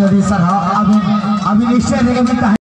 अभी अभी सर अभी अभी निश्चय